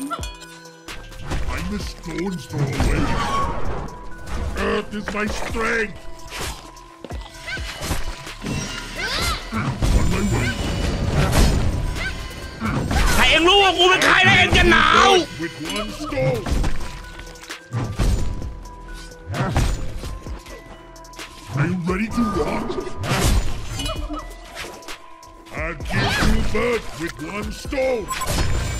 I'm a stone's throw away. Earth is my strength. With one stone. Are you ready to rock? I will give you birth with one stone.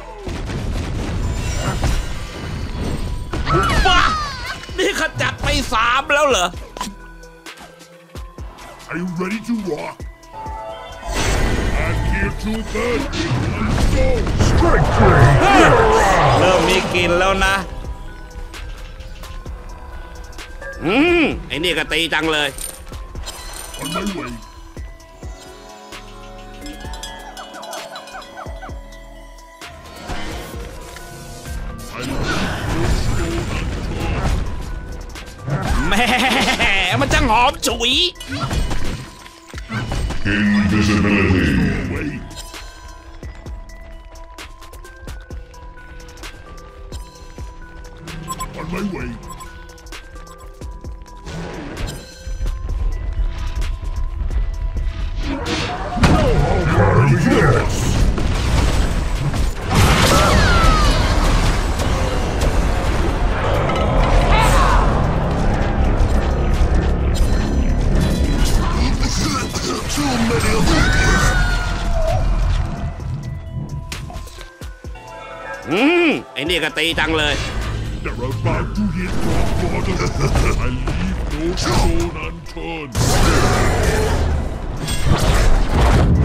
ี่ขจัดไปสามแล้วเหรอ Are you ready to rock? I'm here to burn. Let's go. Strike three. เริ่มมีกินแล้วนะอืมไอ้นี่ก็ตีจังเลย On my way. มันจังหอมฉุย Invisibility. ไปไว้ไอ้นี่ ก็ตีจังเลย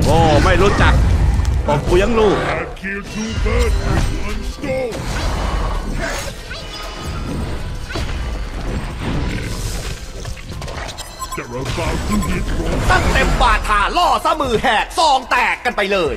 โอ้ไม่รู้จักบอกกูยังรู้ตั้งเต็มบาดทาล่อซะมือแหกซองแตกกันไปเลย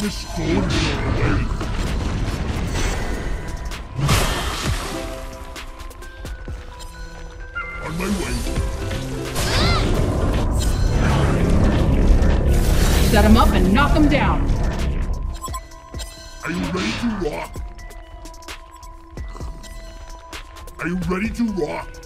destroyed. Set him up and knock him down. Are you ready to rock? Are you ready to rock?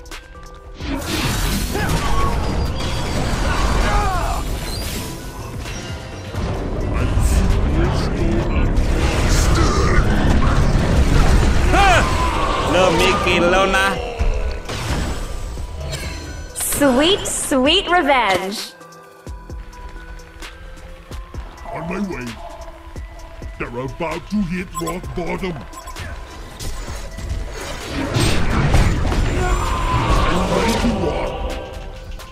Sweet, sweet revenge. On my way. They're about to hit rock bottom. I'm ready to rock.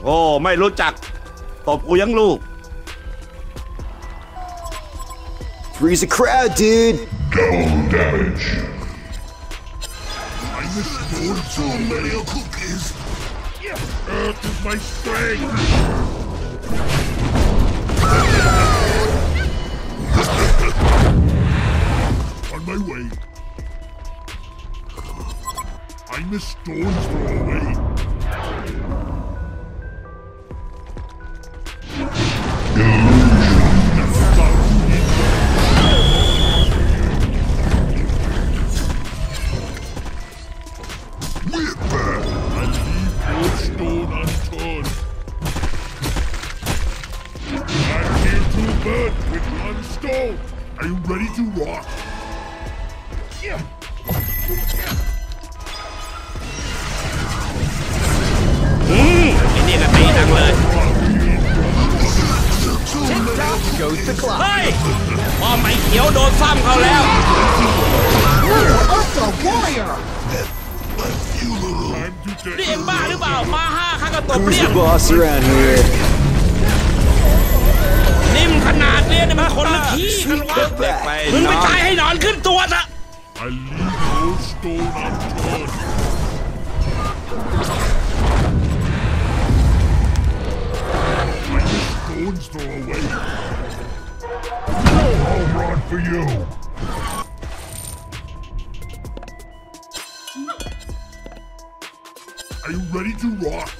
โอ้ไม่รู้จักตบกูยังลูก oh, Freeze the crowd, dude. Double damage. I too many cookies. Earth is my strength. On my way. I miss stones thrown away. นสักครัเฮ้ยพอไม่เขียวโดนซ้ำเขาแล้ว นี่เองบ้าหรือเปล่า มาห้าข้าก็ตบเรียบ นิ่มขนาดเรียนมาคนละขี้ขันวะมึงไปตายให้นอนขึ้นตัวซะโอ้ย Home run for you! Are you ready to rock?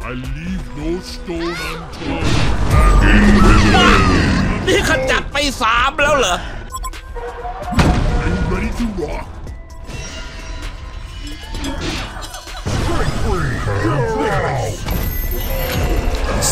I leave no stone unturned.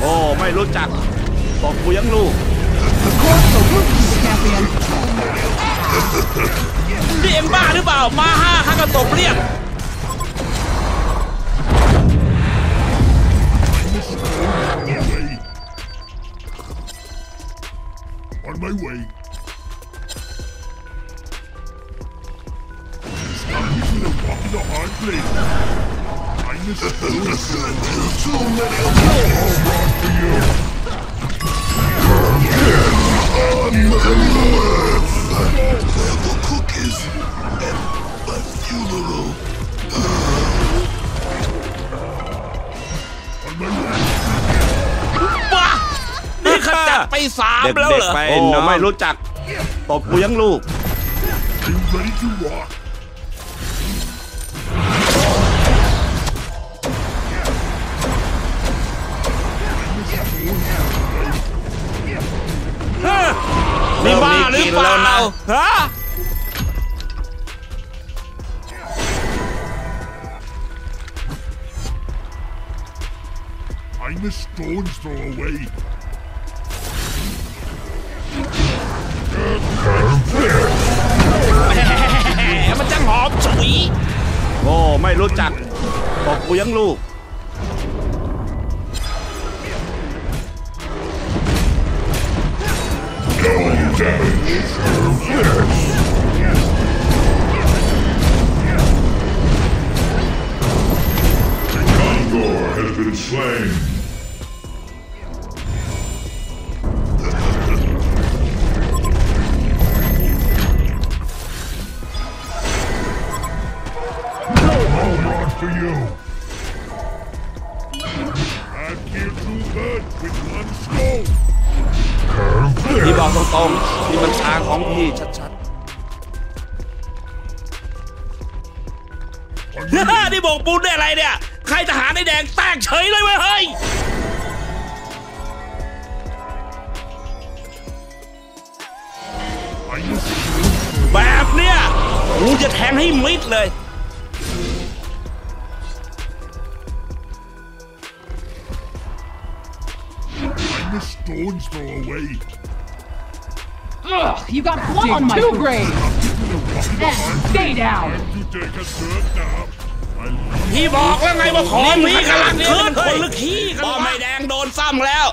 โอ้ไม่รู้จักบอกกูยังรู้นี่เอ็มบ้าหรือเปล่ามาห้าข้ากระตบเรียกอไม่ไหว the hard thing. Kindness is too good. Too many of them all brought to you. Again, unlimited. There were cookies at my funeral. On my left. นี่ขจัดไปสามแล้วเหรอโอ้ไม่รู้จักตบกูยังลูก You ready to walk? กินแล้วนะฮะมันจังหอมฉุยโอ้ไม่รู้จักบอกกูยังลูก damage. has been slain. นี่บอกปูนได้อะไรเนี่ย ใครทหารในแดงแตกเฉยเลยเว้ยเฮ้ยแบบเนี้ยกูจะแทงให้มิดเลยเ Ugh, you got o on my two g r a e พี่บอกแล้วไงว่าขอมี้กำลังขึ้นคนลึกขี้กันไม่แดงโดนซ้ำแล้ว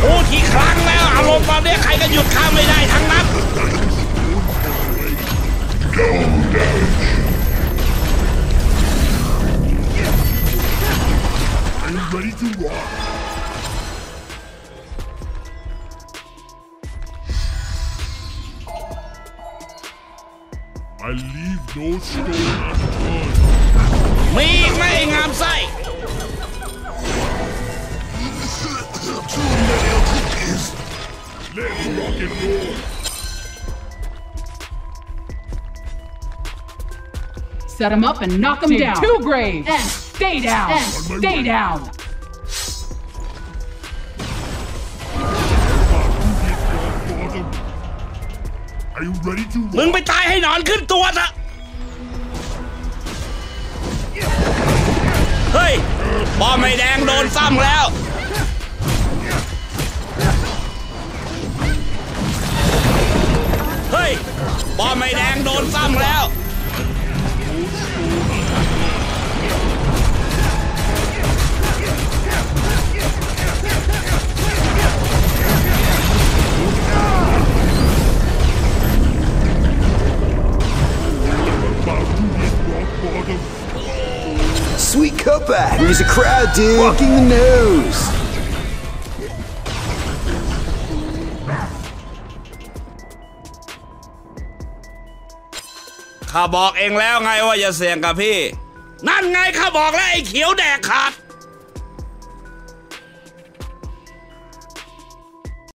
โอ้ที่ครั้งแล้วอารมณ์ตอนนี้ใครก็หยุดข้าไม่ได้ทั้งนั้น ready to rock! I leave no stone unturned. Me Ming, I'm safe. Too many cookies. Let's rock and roll. Set him up and knock him down. Two graves. And stay down. And stay down. มึงไปตายให้หนอนขึ้นตัวซะเฮ้ย บอมไมแดงโดนซ้ำแล้ว เฮ้ย บอมไมแดงโดนซ้ำแล้ว Sweet cutback. There's a crowd, dude. Walking the nose. ข้าบอกเองแล้วไงว่าอย่าเสี่ยงกับพี่ นั่นไงข้าบอกแล้วไอ้เขียวแดกขาด